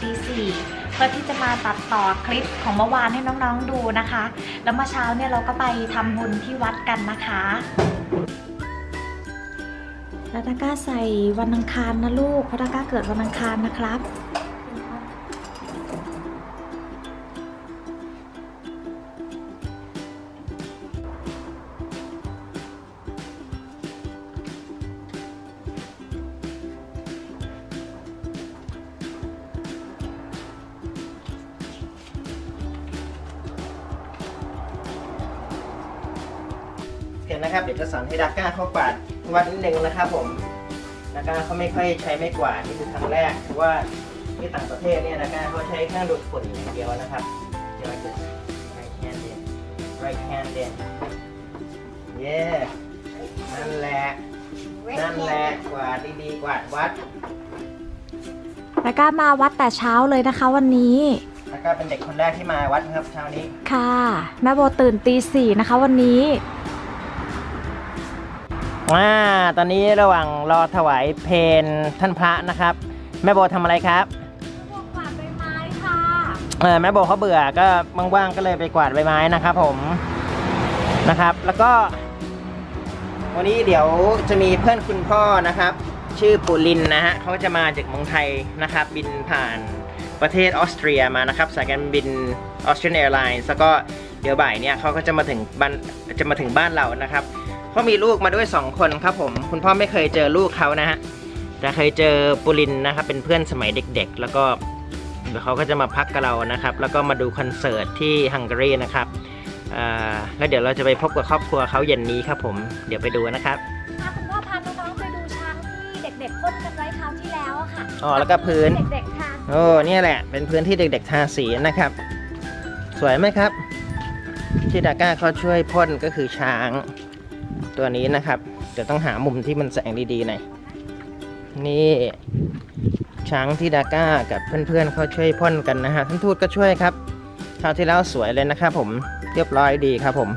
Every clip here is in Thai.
ตีสี่เพื่อที่จะมาตัดต่อคลิปของเมื่อวานให้น้องๆดูนะคะ แล้วเมื่อเช้าเนี่ยเราก็ไปทำบุญที่วัดกันนะคะแล้วตาก้าใส่วันอังคารนะลูกเพราะตาก้าเกิดวันอังคารนะครับ เดี๋ยวนะครับ เดี๋ยวจะสอนให้ดาก้าเข้ากวาดวัดนิดนึงนะครับผมดาก้าเขาไม่ค่อยใช้ไม้กวาดนี่คือครั้งแรกเพราะว่าที่ต่างประเทศเนี่ยดาก้าเขาใช้เครื่องดูดฝุ่นอย่างเดียวนะครับเดี๋ยวจะ right hand in right hand in yeah นั่นแหละนั่นแหละกวาดดีๆกวาดวัดตาก้ามาวัดแต่เช้าเลยนะคะวันนี้ดาก้าเป็นเด็กคนแรกที่มาวัดนะครับเช้านี้ ค่ะ แม่โบตื่นตีสี่นะคะวันนี้ ว่าตอนนี้ระหว่างรอถวายเพลท่านพระนะครับ แม่โบทำอะไรครับกวาดใบไม้ค่ะเออแม่โบเขาเบื่อก็ว่างๆก็เลยไปกวาดใบไม้นะครับ ผมนะครับ แล้วก็ วันนี้เดี๋ยวจะมีเพื่อนคุณพ่อนะครับ ชื่อปุลินนะฮะเขาจะมาจากเมืองไทยนะครับ บินผ่านประเทศออสเตรียมานะครับสายการบิน Austrian Airlines แล้วก็เดี๋ยวบ่ายเนี่ยเขาก็จะมาถึงบ้านจะมาถึงบ้านเรานะครับ เขามีลูกมาด้วย 2 คนครับผม คุณพ่อไม่เคยเจอลูกเขานะฮะแต่เคยเจอปุลินนะครับเป็นเพื่อนสมัยเด็กๆ แล้วก็เดี๋ยวเขาก็จะมาพักกับเรานะครับ แล้วก็มาดูคอนเสิร์ตที่ฮังการีนะครับอ่าแล้วเดี๋ยวเราจะไปพบกับครอบครัวเขาเย็นนี้ครับผม เดี๋ยวไปดูนะครับพาคุณพ่อพาน้องๆไปดูช้างที่เด็กๆพ่นกันไว้คราวที่แล้วอะค่ะอ๋อแล้วก็พื้นเด็กๆค่ะโอ้เนี่ยแหละ เป็นพื้นที่เด็ก ๆ ทาสีนะครับ สวยไหมครับ ที่ดาก้าเขาช่วยพ่นก็คือช้าง ตัวนี้นะครับ เดี๋ยวต้องหามุมที่มันแสงดีๆหน่อยนี่ช้างที่ดาก้ากับเพื่อนๆเขาช่วยพ่นกันนะฮะท่านทูตก็ช่วยครับคราวที่แล้วสวยเลยนะครับผมเรียบร้อยดีครับผม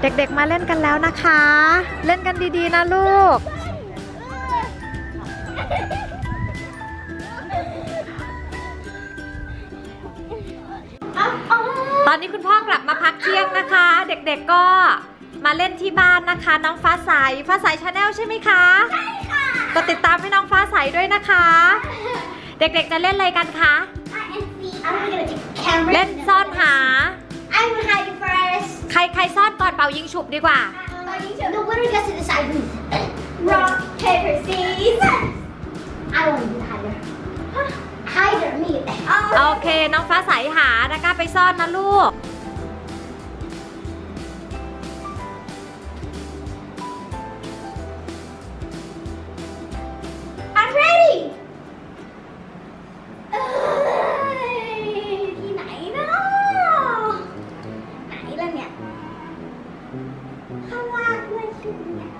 เด็กๆมาเล่นกันแล้วนะคะ เล่นกันดีๆนะลูก ตอนนี้คุณพ่อกลับมาพักเที่ยงนะคะ เด็กๆก็มาเล่นที่บ้านนะคะ น้องฟ้าใสฟ้าใสชาแนลใช่ไหมคะใช่ค่ะกดติดตามให้น้องฟ้าใสด้วยนะคะ เด็กๆจะเล่นอะไรกันคะ I'm gonna take camera. เล่นซ่อนหา I'm gonna hide you first. ใครใครซ่อนก่อนเป่ายิงฉุบดีกว่า The winner gets to decide who. Rock, paper, scissors. I want to be the hider. Hider, me. โอเค น้องฟ้าใสหาดาก้าไปซ่อนนะลูก I'm ready. เอ้ยที่ไหนเนาะไหนล่ะเนี่ย ข้างล่างด้วยใช่ไหมเนี่ย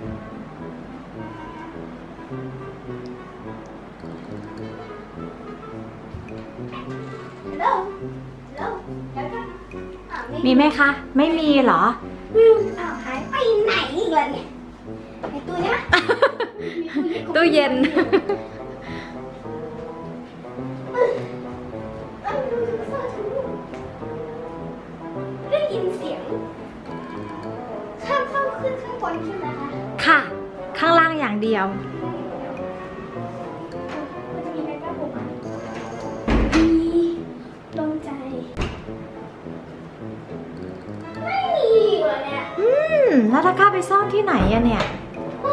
Hello? Hello? เดี๋ยวก่อนอ้าวมีไหมคะ ไม่มีเหรออืมอ้าวหายไปไหนอีกล่ะเนี่ยไอตัวเนี้ยตู้เย็นเอ้าดูดูซ่อนฉันอยู่ได้ยินเสียง ข้ามเข้าขึ้นข้างบนใช่ไหมคะ ค่ะ ข้างล่างอย่างเดียว มแล้วดาก้าไปซ่อนที่ไหนอะเนี่ยอื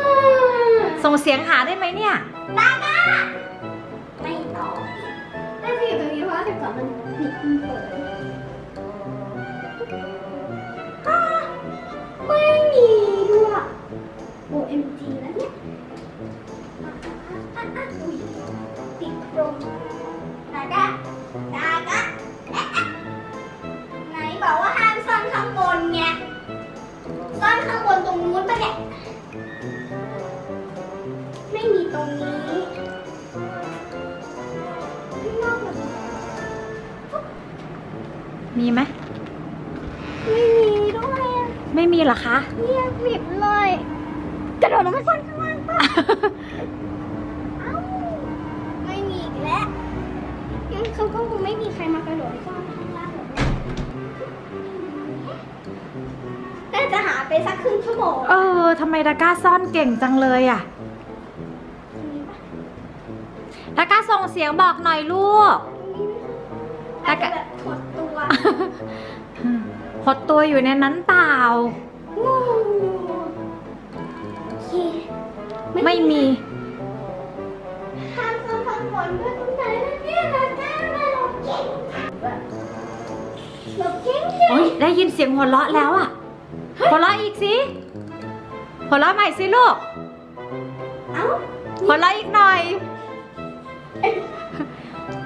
มส่งเสียงหาได้ไหมเนี่ยตาก้าไม่ตอบน่าจะอยู่ตรงนี้เพราะว่าแต่ก่อนมันปิดมันเปิด มีไหมไม่มีด้วยไม่มีหรอคะ เนี่ยบิบเลยกระโดดลงมาซ่อนข้างล่างป่ะไม่มีแล้วเขาก็คงไม่มีใครมากระโดดซ่อนข้างล่างหรอกน่าจะหาไปสักครึ่งชั่วโมงเออทำไมดาก้าซ่อนเก่งจังเลยอะดาก้าส่งเสียงบอกหน่อยลูกดาก้า หดตัวอยู่ในนั้นเปล่าอู้โอเคไม่มีทางสะพานฝนด้วยตรงไหนนะเนี่ยนะแก้มาหลบเก่งหลบเก่งเลโอ้ยยได้ยินเสียงหัวเราะแล้วอะ หัวเราะอีกสิ หัวเราะใหม่สิลูก เอ้าหัวเราะอีกหน่อย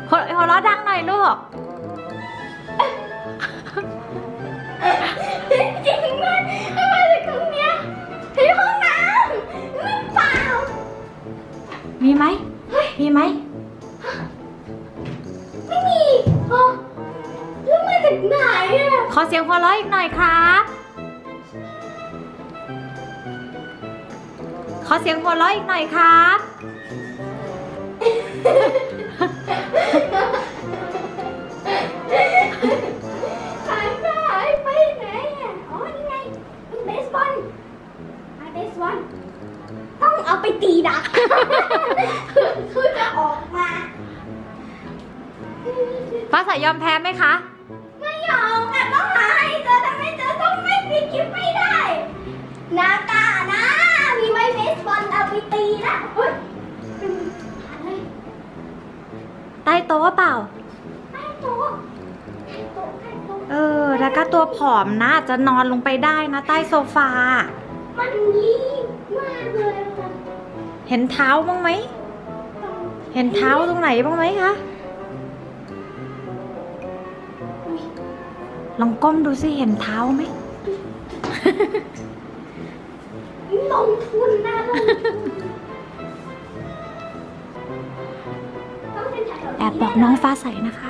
หัวหัวเราะดังหน่อยลูก มีไหม มีไหม ไม่มีอ๋อแล้วมาจากไหนอะขอเสียงหัวเราะอีกหน่อยครับ ขอเสียงหัวเราะอีกหน่อยครับ หายไปหายไปไหนอะอ๋อนี่ไงมันเบสบอลไอเบสบอล ต้องเอาไปตีดักคือจะออกมา ฟ้าใสยอมแพ้ไหมคะ ไม่ยอมอะต้องหาให้เจอถ้าไม่เจอต้องไม่ปิดคลิปไม่ได้ นาตานะ มีไม้เบสบอลเอาไปตีนะเฮ้ยอะไรใต้โต๊ะเปล่าใต้โต๊ะใต้โต๊ะใต้โต๊ะเออ แล้วก็ตัวผอมนะอาจจะนอนลงไปได้นะ ใต้โซฟา มันรีบมาก เลยค่ะเห็นเท้าบ้างไหม เห็นเท้าตรงไหนบ้างไหมคะ ลองก้มดูสิ เห็นเท้าไหมลงทุนนะลงทุนต้องเป็นแถวๆแอบบอกน้องฟ้าใสนะคะ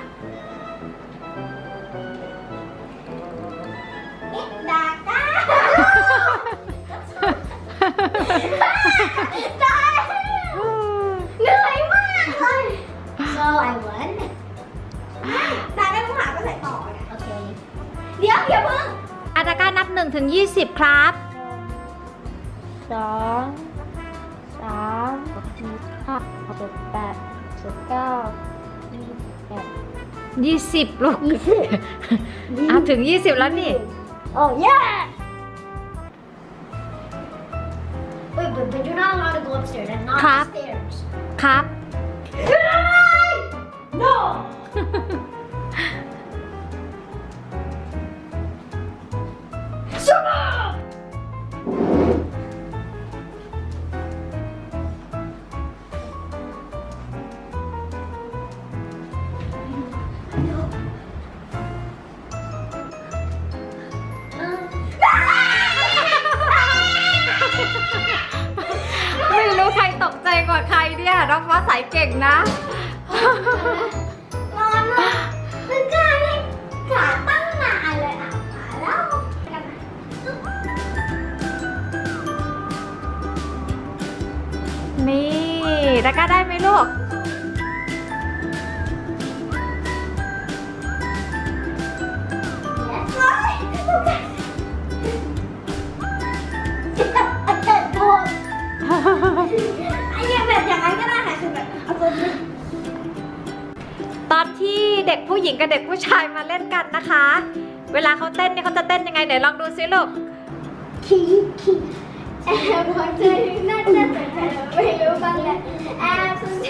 ห้าหกเจ็ดแปดสิบเก้ายี่สิบแปดยี่สิบลูกยี่สิบอะถึงยี่สิบแล้วนี่ โอ้ย Wait, but, but you're not allowed to go upstairs. I'm not ครับ upstairs. ค ใครตกใจกว่าใครเนี่ยน้องฟ้าใสเก่งนะ ร้อนมากมันกลายเป็นขาตั้งนานเลยอะขาแล้วกันนะนี่ดาก้าได้ไหมลูก Yes, right. Okay. ดูไอ้เนี่ยแบบอย่างนั้นก็ได้ค่ะคือแบบเอาตัวนี้ตอนที่เด็กผู้หญิงกับเด็กผู้ชายมาเล่นกันนะคะ เวลาเขาเต้นเนี่ยเขาจะเต้นยังไงไหนลองดูซิลูกคิงคิงแอบพอเจอน่าจะแต่แต่ไม่รู้บ้างแหละแอบสนใจ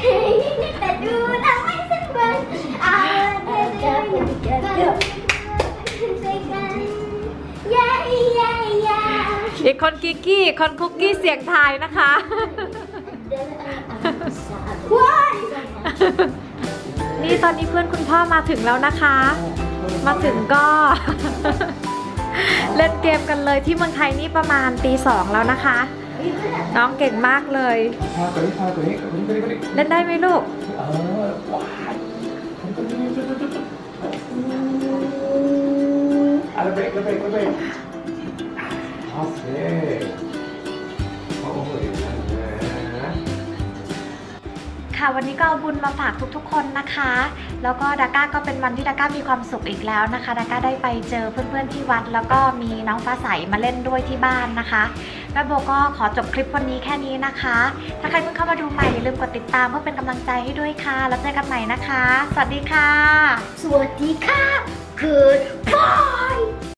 แต่ดูทำไม่สบายเอาเธอจะยังกันใจกันเย้เย้เย้อีกคนกิกกี้อีกคนคุกกี้เสียงทายนะคะ ว้ายนี่ตอนนี้เพื่อนคุณพ่อมาถึงแล้วนะคะ มาถึงก็ เล่นเกมกันเลยที่เมืองไทยนี่ประมาณตีสองแล้วนะคะ น้องเก่งมากเลยพาตัวนี้พาตัวนี้ตัวนี้ตัวนี้ตัวนี้เล่นได้ไหมลูกเออว้ายตัวนี้จุดจุดจุดจุดอะไรเบรกเบรกเบรกโอเคโอ้โหอย่างนั้นนะค ค่ะ วันนี้ก็เอาบุญมาฝากทุกๆ คนนะคะ แล้วก็ดาก้าก็เป็นวันที่ดาก้ามีความสุขอีกแล้วนะคะดาก้าได้ไปเจอเพื่อนๆที่วัด แล้วก็มีน้องฟ้าใสมาเล่นด้วยที่บ้านนะคะแม่โบก็ขอจบคลิปวันนี้แค่นี้นะคะ ถ้าใครเพิ่งเข้ามาดูใหม่อย่าลืมกดติดตามเพื่อเป็นกำลังใจให้ด้วยค่ะ แล้วเจอกันใหม่นะคะ สวัสดีค่ะ สวัสดีค่ะ Goodbye